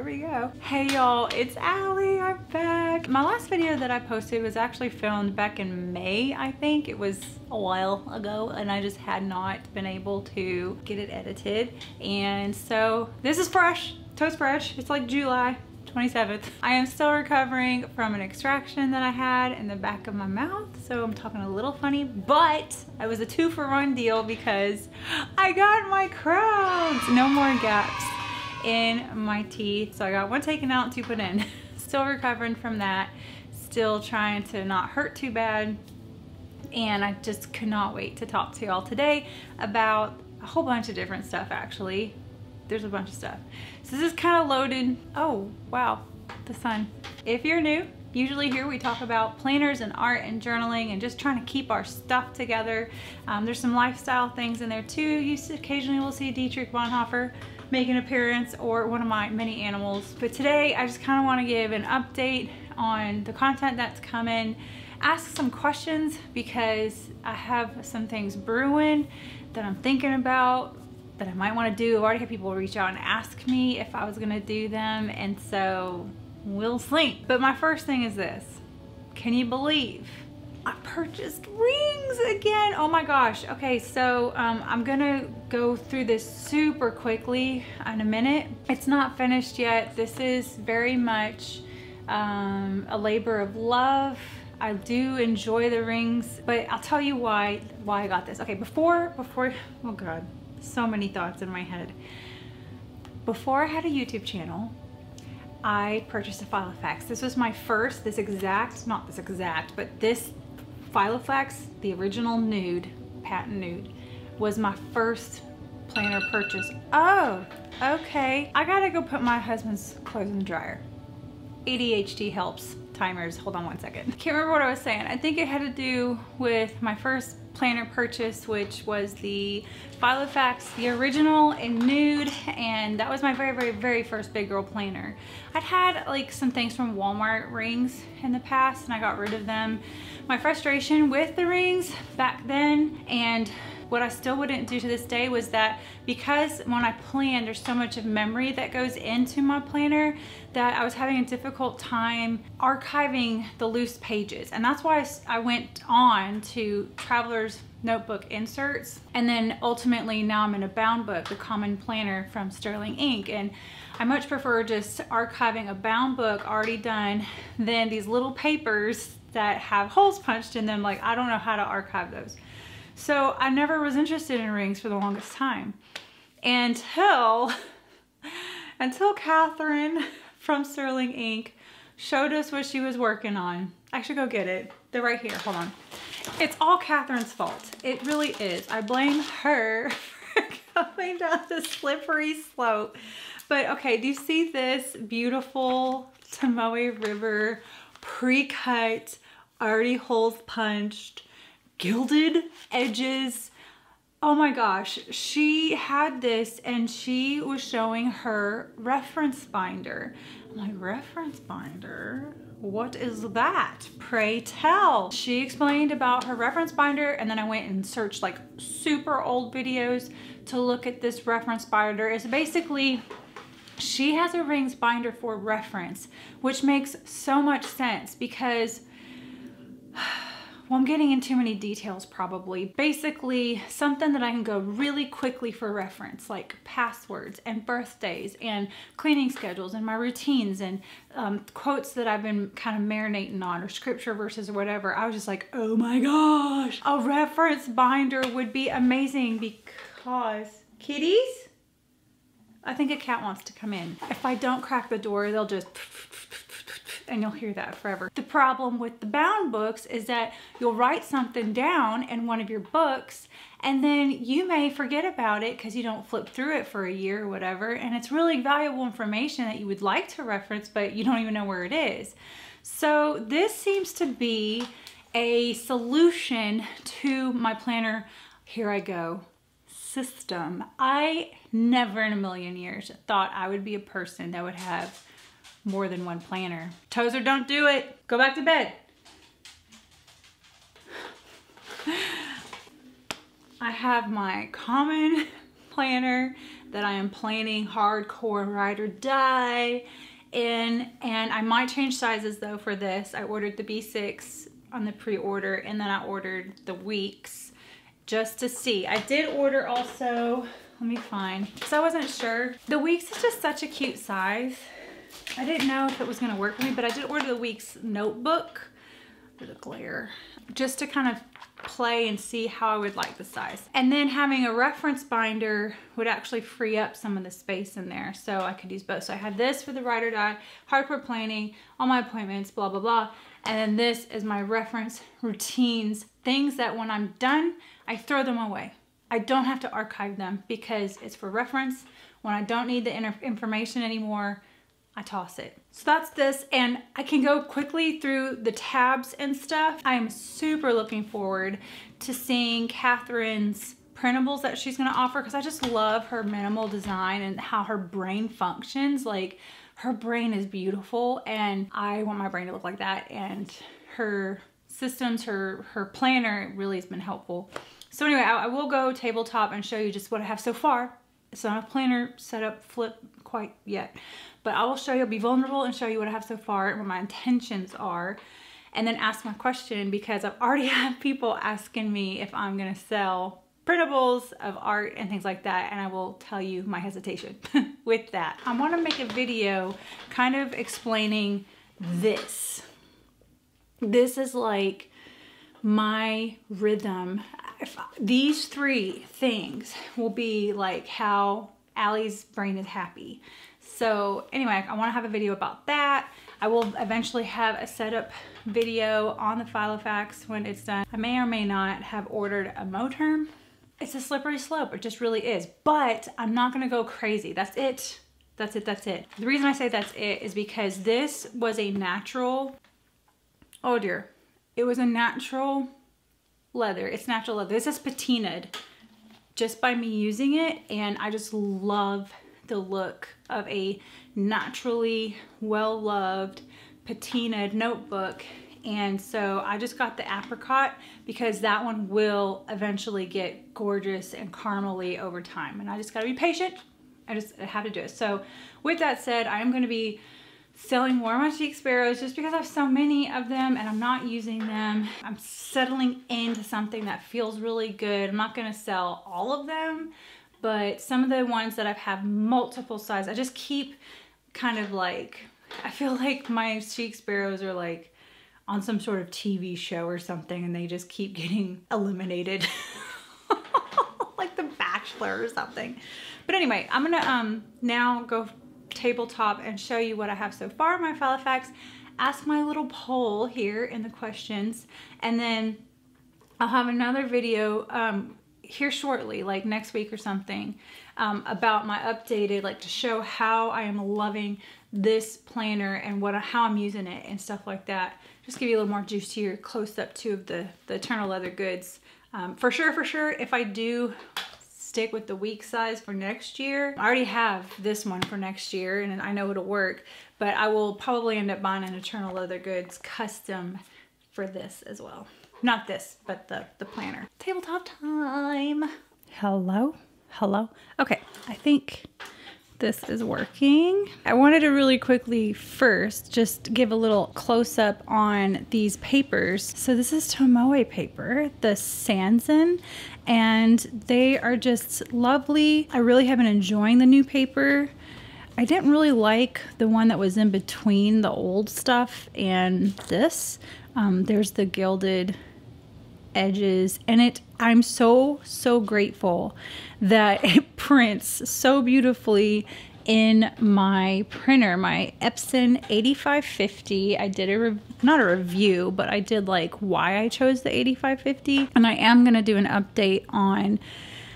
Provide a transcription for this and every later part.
here we go. Hey y'all, it's Ali, I'm back. My last video that I posted was actually filmed back in May, I think. It was a while ago and I just had not been able to get it edited. And so this is fresh, toast fresh. It's like July. 27th. I am still recovering from an extraction that I had in the back of my mouth, so I'm talking a little funny, but I was a two for one deal because I got my crowns. No more gaps in my teeth. So I got one taken out two put in. still recovering from that. Still trying to not hurt too bad. And I just could not wait to talk to y'all today about a whole bunch of different stuff actually there's a bunch of stuff. So this is kind of loaded. Oh, wow, the sun. If you're new, usually here we talk about planners and art and journaling and just trying to keep our stuff together. Um, there's some lifestyle things in there too. You occasionally will see Dietrich Bonhoeffer make an appearance or one of my mini animals. But today I just kind of want to give an update on the content that's coming, ask some questions because I have some things brewing that I'm thinking about that I might want to do. I've already had people reach out and ask me if I was going to do them. And so we'll see. But my first thing is this. Can you believe I purchased rings again? Oh my gosh. Okay, so um, I'm gonna go through this super quickly in a minute. It's not finished yet. This is very much um, a labor of love. I do enjoy the rings, but I'll tell you why why I got this. Okay, before before oh god, so many thoughts in my head. Before I had a YouTube channel, I purchased a file Filofax. This was my first, this exact, not this exact, but this Filofax, the original nude, patent nude, was my first planner purchase. Oh, okay. I gotta go put my husband's clothes in the dryer. ADHD helps timers. Hold on one second. Can't remember what I was saying. I think it had to do with my first planner purchase, which was the Filofax, the original in nude, and that was my very, very, very first big girl planner. I'd had like some things from Walmart rings in the past and I got rid of them. My frustration with the rings back then and what I still wouldn't do to this day was that because when I plan, there's so much of memory that goes into my planner that I was having a difficult time archiving the loose pages. And that's why I went on to Traveler's notebook inserts. And then ultimately now I'm in a bound book, the Common Planner from Sterling Ink. And I much prefer just archiving a bound book already done than these little papers that have holes punched in them. Like I don't know how to archive those. So I never was interested in rings for the longest time until, until Catherine from Sterling Ink showed us what she was working on. I should go get it. They're right here, hold on. It's all Catherine's fault. It really is. I blame her for going down the slippery slope. But okay, do you see this beautiful Tomoe River pre-cut, already holes punched, gilded edges. Oh my gosh, she had this and she was showing her reference binder. I'm reference binder? What is that? Pray tell. She explained about her reference binder and then I went and searched like super old videos to look at this reference binder. It's basically she has a rings binder for reference, which makes so much sense because well, I'm getting in too many details probably. Basically, something that I can go really quickly for reference, like passwords and birthdays and cleaning schedules and my routines and um, quotes that I've been kind of marinating on or scripture verses or whatever. I was just like, oh my gosh, a reference binder would be amazing because kitties? I think a cat wants to come in. If I don't crack the door, they'll just and you'll hear that forever. The problem with the bound books is that you'll write something down in one of your books and then you may forget about it because you don't flip through it for a year or whatever and it's really valuable information that you would like to reference but you don't even know where it is. So this seems to be a solution to my planner, here I go, system. I never in a million years thought I would be a person that would have more than one planner. Tozer, don't do it. Go back to bed. I have my common planner, that I am planning hardcore ride or die in and I might change sizes though for this. I ordered the B6 on the pre-order and then I ordered the weeks just to see. I did order also, let me find, because I wasn't sure. The weeks is just such a cute size. I didn't know if it was gonna work for me, but I did order the weeks notebook for the glare just to kind of play and see how I would like the size. And then having a reference binder would actually free up some of the space in there so I could use both. So I have this for the ride or die, hardcore planning, all my appointments, blah, blah, blah. And then this is my reference routines, things that when I'm done, I throw them away. I don't have to archive them because it's for reference. When I don't need the information anymore, I toss it. So that's this and I can go quickly through the tabs and stuff. I am super looking forward to seeing Catherine's printables that she's gonna offer because I just love her minimal design and how her brain functions. Like her brain is beautiful and I want my brain to look like that and her systems, her, her planner really has been helpful. So anyway, I, I will go tabletop and show you just what I have so far. It's not a planner set up flip quite yet, but I will show you, I'll be vulnerable and show you what I have so far and what my intentions are and then ask my question because I've already had people asking me if I'm gonna sell printables of art and things like that and I will tell you my hesitation with that. I wanna make a video kind of explaining this. This is like my rhythm. If these three things will be like how Ali's brain is happy. So anyway, I wanna have a video about that. I will eventually have a setup video on the Filofax when it's done. I may or may not have ordered a Moterm. It's a slippery slope, it just really is. But I'm not gonna go crazy, that's it. That's it, that's it. The reason I say that's it is because this was a natural, oh dear, it was a natural leather. It's natural leather. This is patinaed just by me using it and I just love the look of a naturally well-loved patinaed notebook and so I just got the apricot because that one will eventually get gorgeous and caramely over time and I just gotta be patient I just have to do it so with that said I am going to be selling more of my Chic Sparrows just because I have so many of them and I'm not using them. I'm settling into something that feels really good. I'm not gonna sell all of them, but some of the ones that I've had multiple sizes, I just keep kind of like, I feel like my Chic Sparrows are like on some sort of TV show or something and they just keep getting eliminated. like The Bachelor or something. But anyway, I'm gonna um now go tabletop and show you what I have so far in my Filofax, ask my little poll here in the questions, and then I'll have another video um, here shortly, like next week or something, um, about my updated, like to show how I am loving this planner and what how I'm using it and stuff like that. Just give you a little more juicier close up to the, the Eternal Leather Goods. Um, for sure, for sure, if I do stick with the week size for next year. I already have this one for next year and I know it'll work, but I will probably end up buying an Eternal Leather Goods custom for this as well. Not this, but the, the planner. Tabletop time. Hello? Hello? Okay, I think this is working. I wanted to really quickly first just give a little close up on these papers. So this is Tomoe paper, the Sanzen, and they are just lovely. I really have been enjoying the new paper. I didn't really like the one that was in between the old stuff and this. Um, there's the gilded edges and it I'm so so grateful that it prints so beautifully in my printer, my Epson 8550. I did a, not a review, but I did like why I chose the 8550. And I am gonna do an update on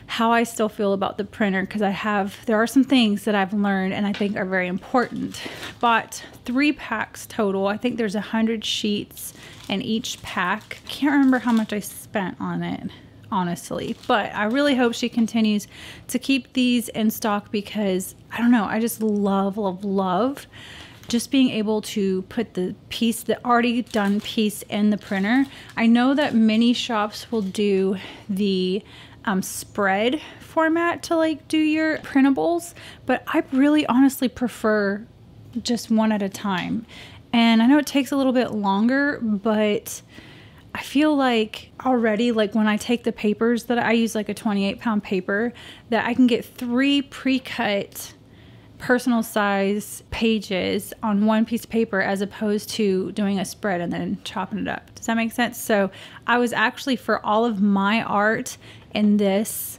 how I still feel about the printer because I have, there are some things that I've learned and I think are very important. Bought three packs total. I think there's a hundred sheets in each pack. Can't remember how much I spent on it honestly. But I really hope she continues to keep these in stock because I don't know, I just love, love, love just being able to put the piece, the already done piece in the printer. I know that many shops will do the um, spread format to like do your printables, but I really honestly prefer just one at a time. And I know it takes a little bit longer, but I feel like already, like when I take the papers that I use, like a 28 pound paper, that I can get three pre cut personal size pages on one piece of paper as opposed to doing a spread and then chopping it up. Does that make sense? So I was actually for all of my art in this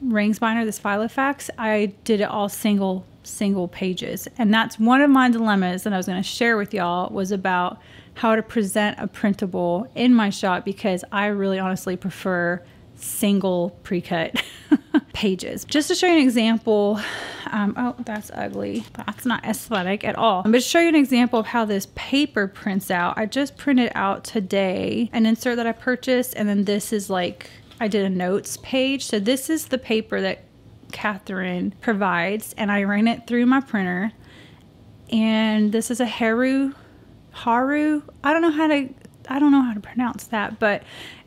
rings binder, this Filofax, I did it all single single pages. And that's one of my dilemmas that I was going to share with y'all was about how to present a printable in my shop because I really honestly prefer single pre-cut pages. Just to show you an example, um, oh, that's ugly. That's not aesthetic at all. I'm to show you an example of how this paper prints out. I just printed out today an insert that I purchased, and then this is like, I did a notes page. So this is the paper that Catherine provides, and I ran it through my printer. And this is a Haroo, Haroo. I don't know how to, I don't know how to pronounce that, but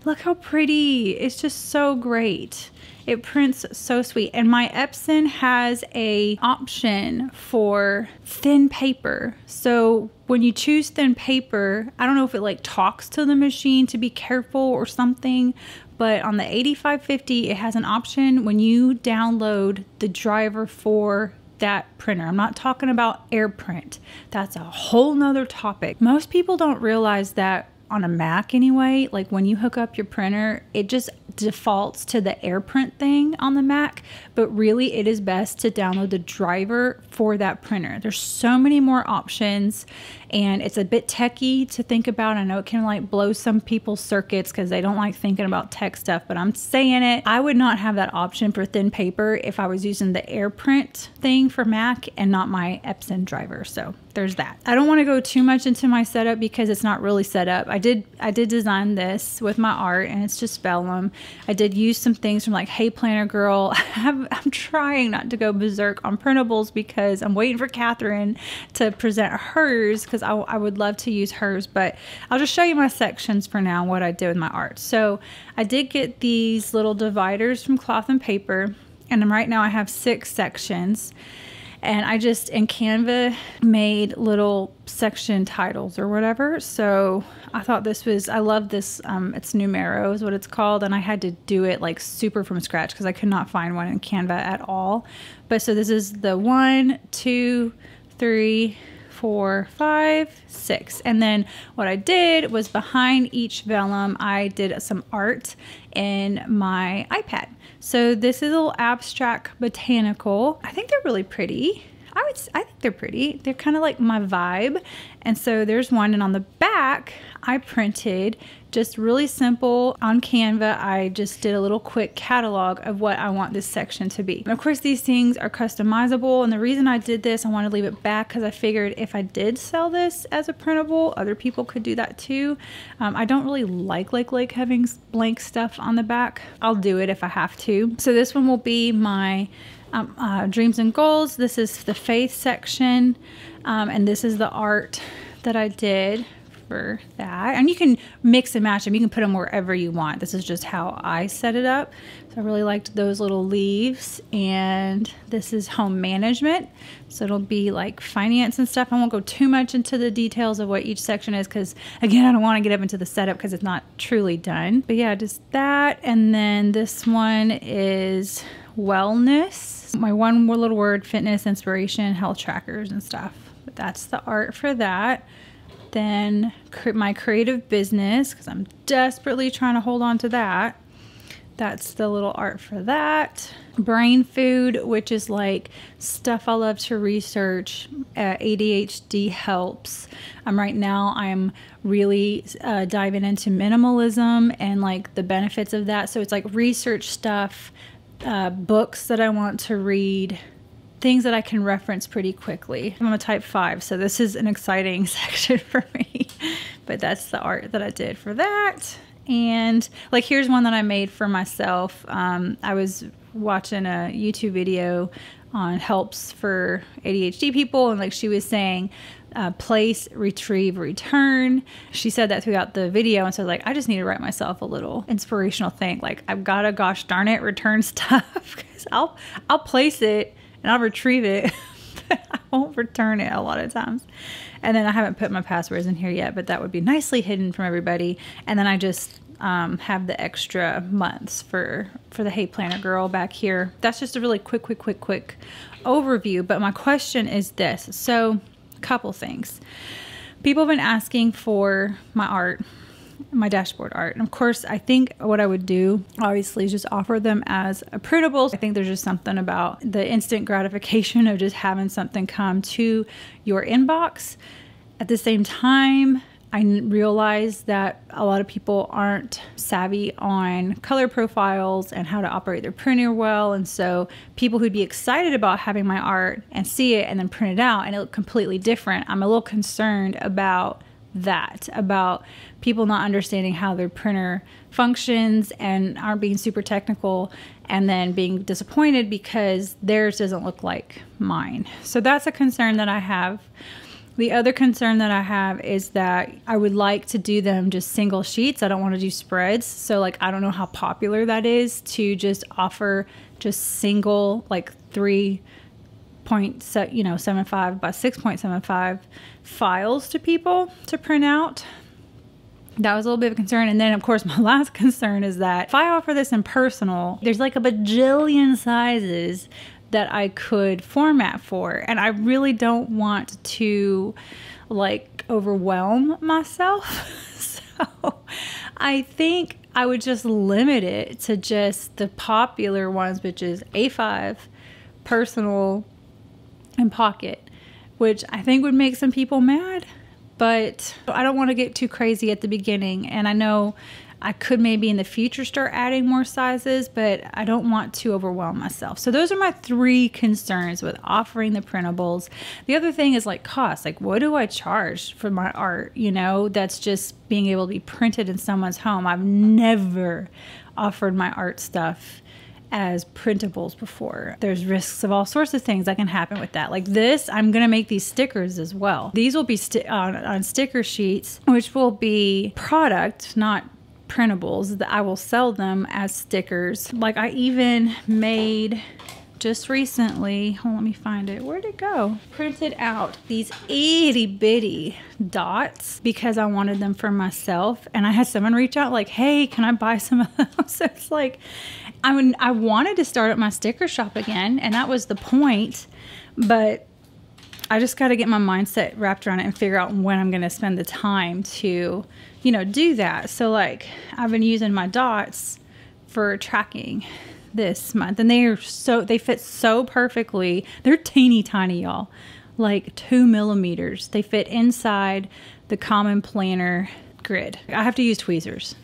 look how pretty. It's just so great. It prints so sweet. And my Epson has a option for thin paper. So when you choose thin paper, I don't know if it like talks to the machine to be careful or something, but on the 8550 it has an option when you download the driver for that printer. I'm not talking about AirPrint. That's a whole nother topic. Most people don't realize that on a Mac anyway, like when you hook up your printer, it just defaults to the AirPrint thing on the Mac, but really it is best to download the driver for that printer. There's so many more options and it's a bit techy to think about. I know it can like blow some people's circuits because they don't like thinking about tech stuff, but I'm saying it. I would not have that option for thin paper if I was using the AirPrint thing for Mac and not my Epson driver. So there's that. I don't want to go too much into my setup because it's not really set up. I did I did design this with my art and it's just vellum. I did use some things from like Hey Planner Girl. I'm, I'm trying not to go berserk on printables because I'm waiting for Catherine to present hers because I, I would love to use hers. But I'll just show you my sections for now what I did with my art. So I did get these little dividers from cloth and paper and right now I have six sections and I just in Canva made little section titles or whatever. So I thought this was I love this. Um, it's Numero is what it's called, and I had to do it like super from scratch because I could not find one in Canva at all. But so this is the one, two, three, four, five, six. And then what I did was behind each vellum, I did some art in my iPad. So this is a little abstract botanical. I think they're really pretty. I would, I think they're pretty. They're kind of like my vibe. And so there's one, and on the back, I printed just really simple on Canva. I just did a little quick catalog of what I want this section to be. And of course, these things are customizable. And the reason I did this, I want to leave it back because I figured if I did sell this as a printable, other people could do that too. Um, I don't really like, like, like having blank stuff on the back. I'll do it if I have to. So this one will be my um, uh, dreams and goals. This is the faith section. Um, and this is the art that I did for that. And you can mix and match them. You can put them wherever you want. This is just how I set it up. So I really liked those little leaves. And this is home management. So it'll be like finance and stuff. I won't go too much into the details of what each section is because, again, I don't want to get up into the setup because it's not truly done. But yeah, just that. And then this one is wellness. My one little word, fitness, inspiration, health trackers and stuff. But that's the art for that then my creative business because I'm desperately trying to hold on to that. That's the little art for that. Brain food, which is like stuff I love to research. Uh, ADHD helps. Um, right now, I'm really uh, diving into minimalism and like the benefits of that. So it's like research stuff, uh, books that I want to read, things that I can reference pretty quickly. I'm a type 5, so this is an exciting section for me. but that's the art that I did for that. And like here's one that I made for myself. Um, I was watching a YouTube video on helps for ADHD people and like she was saying uh, place, retrieve, return. She said that throughout the video. And so, I was like, I just need to write myself a little inspirational thing. Like, I've got to, gosh darn it, return stuff because I'll, I'll place it and I'll retrieve it. I won't return it a lot of times. And then I haven't put my passwords in here yet, but that would be nicely hidden from everybody. And then I just um, have the extra months for for the Hey Planner Girl back here. That's just a really quick, quick, quick, quick overview. But my question is this: so, couple things. People have been asking for my art, my dashboard art. And of course, I think what I would do, obviously, is just offer them as a printable. I think there's just something about the instant gratification of just having something come to your inbox. At the same time, I realize that a lot of people aren't savvy on color profiles and how to operate their printer well. And so people who'd be excited about having my art and see it and then print it out and it look completely different, I'm a little concerned about that, about people not understanding how their printer functions and aren't being super technical and then being disappointed because theirs doesn't look like mine. So that's a concern that I have. The other concern that I have is that I would like to do them just single sheets. I don't want to do spreads. So like I don't know how popular that is to just offer just single like 3 point you know 75 by 6.75 files to people to print out. That was a little bit of a concern. And then, of course, my last concern is that if I offer this in personal, there's like a bajillion sizes that I could format for. And I really don't want to like overwhelm myself. so I think I would just limit it to just the popular ones, which is A5, personal, and pocket, which I think would make some people mad. But I don't want to get too crazy at the beginning. And I know I could maybe in the future start adding more sizes, but I don't want to overwhelm myself. So those are my three concerns with offering the printables. The other thing is like cost. Like what do I charge for my art, you know, that's just being able to be printed in someone's home. I've never offered my art stuff as printables before. There's risks of all sorts of things that can happen with that. Like this, I'm going to make these stickers as well. These will be sti- on, on sticker sheets, which will be product, not printables that I will sell them as stickers. Like I even made just recently, let me find it. Where'd it go? Printed out these itty bitty dots because I wanted them for myself. And I had someone reach out like, hey, can I buy some of those? so it's like, I mean, I wanted to start up my sticker shop again, and that was the point. But I just got to get my mindset wrapped around it and figure out when I'm going to spend the time to, you know, do that. So, like, I've been using my dots for tracking this month, and they are so, they fit so perfectly. They're teeny tiny, y'all, like two millimeters. They fit inside the common planner grid. I have to use tweezers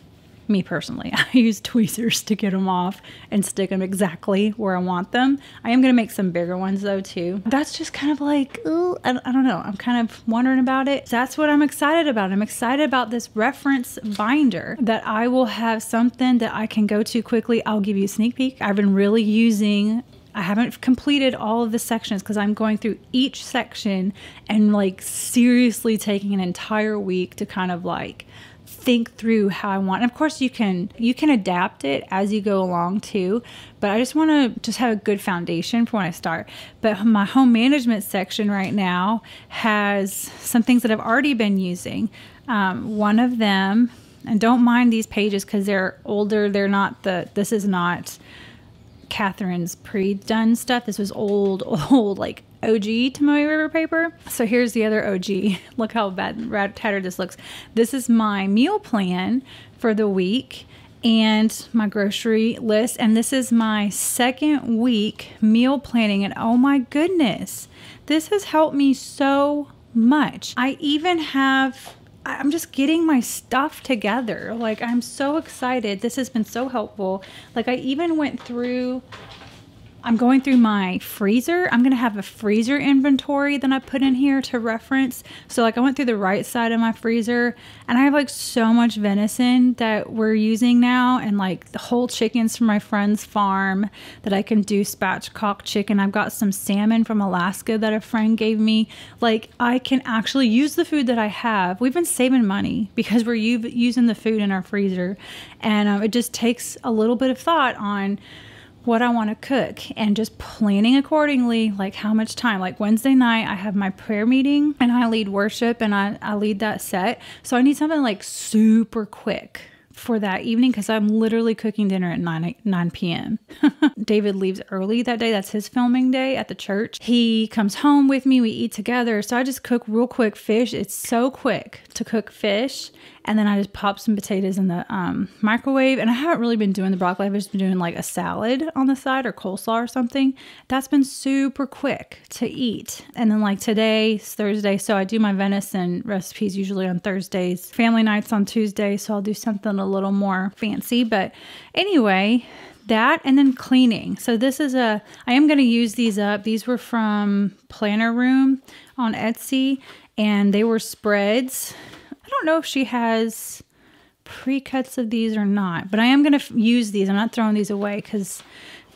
me personally. I use tweezers to get them off and stick them exactly where I want them. I am going to make some bigger ones though too. That's just kind of like, ooh, I, I don't know. I'm kind of wondering about it. That's what I'm excited about. I'm excited about this reference binder that I will have something that I can go to quickly. I'll give you a sneak peek. I've been really using I haven't completed all of the sections because I'm going through each section and like seriously taking an entire week to kind of like think through how I want. And of course, you can you can adapt it as you go along too. But I just want to just have a good foundation for when I start. But my home management section right now has some things that I've already been using. Um, one of them, and don't mind these pages because they're older. They're not the. This is not Catherine's pre-done stuff. This was old, old like OG Tomoe River paper. So here's the other OG. Look how bad rat tattered this looks. This is my meal plan for the week and my grocery list. And this is my second week meal planning. And oh my goodness, this has helped me so much. I even have I'm just getting my stuff together. Like, I'm so excited. This has been so helpful. Like, I even went through I'm going through my freezer. I'm going to have a freezer inventory that I put in here to reference. So like I went through the right side of my freezer and I have like so much venison that we're using now and like the whole chickens from my friend's farm that I can do spatchcock chicken. I've got some salmon from Alaska that a friend gave me. Like I can actually use the food that I have. We've been saving money because we're using the food in our freezer and um, it just takes a little bit of thought on what I want to cook and just planning accordingly, like how much time. Like Wednesday night, I have my prayer meeting and I lead worship and I, I lead that set. So I need something like super quick for that evening because I'm literally cooking dinner at 9, 9 p.m. David leaves early that day. That's his filming day at the church. He comes home with me. We eat together. So I just cook real quick fish. It's so quick to cook fish. And then I just pop some potatoes in the um, microwave. And I haven't really been doing the broccoli. I've just been doing like a salad on the side or coleslaw or something. That's been super quick to eat. And then like today, Thursday. So I do my venison recipes usually on Thursdays. Family nights on Tuesday. So I'll do something a little more fancy. But anyway, that and then cleaning. So this is a, I am going to use these up. These were from Planner Room on Etsy and they were spreads I don't know if she has pre-cuts of these or not, but I am going to use these. I'm not throwing these away because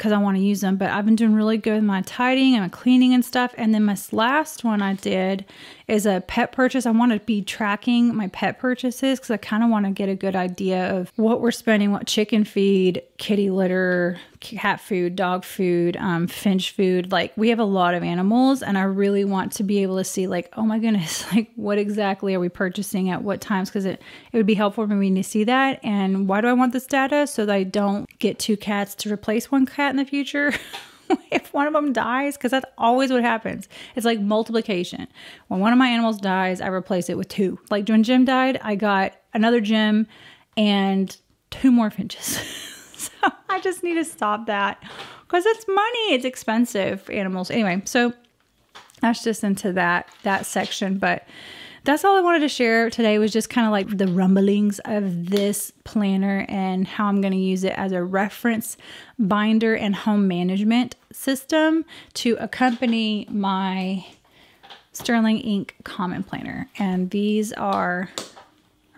because I want to use them. But I've been doing really good with my tidying and my cleaning and stuff. And then my last one I did is a pet purchase. I want to be tracking my pet purchases because I kind of want to get a good idea of what we're spending, what chicken feed, kitty litter, cat food, dog food, um, finch food. Like we have a lot of animals, and I really want to be able to see, like, oh my goodness, like what exactly are we purchasing at what times? Because it it would be helpful for me to see that. And why do I want this data? So that I don't get two cats to replace one cat in the future. if one of them dies, because that's always what happens. It's like multiplication. When one of my animals dies, I replace it with two. Like when Jim died, I got another Jim and two more finches. so I just need to stop that because it's money. It's expensive animals. Anyway, so that's just into that that section. But that's all I wanted to share today was just kind of like the rumblings of this planner and how I'm going to use it as a reference binder and home management system to accompany my Sterling Ink Common Planner. And these are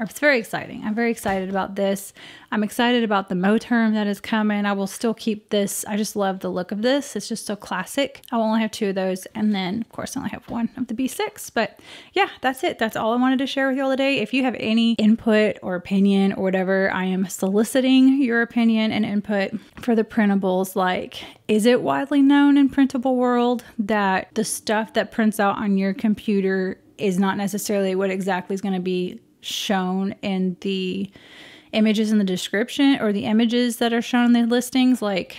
it's very exciting. I'm very excited about this. I'm excited about the Moterm that is coming. I will still keep this. I just love the look of this. It's just so classic. I'll only have two of those. And then, of course, I only have one of the B6. But yeah, that's it. That's all I wanted to share with y'all today. If you have any input or opinion or whatever, I am soliciting your opinion and input for the printables. Like, is it widely known in printable world that the stuff that prints out on your computer is not necessarily what exactly is going to be shown in the images in the description or the images that are shown in the listings, like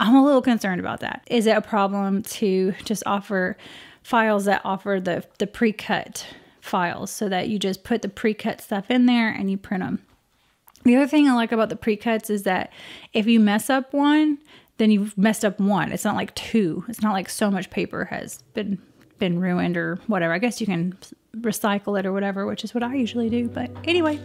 I'm a little concerned about that. Is it a problem to just offer files that offer the, the pre-cut files so that you just put the pre-cut stuff in there and you print them? The other thing I like about the pre-cuts is that if you mess up one, then you've messed up one. It's not like two. It's not like so much paper has been been ruined or whatever. I guess you can recycle it or whatever, which is what I usually do. But anyway,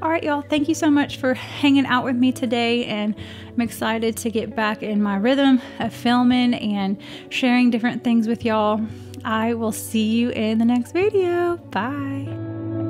all right, y'all, thank you so much for hanging out with me today. And I'm excited to get back in my rhythm of filming and sharing different things with y'all. I will see you in the next video. Bye.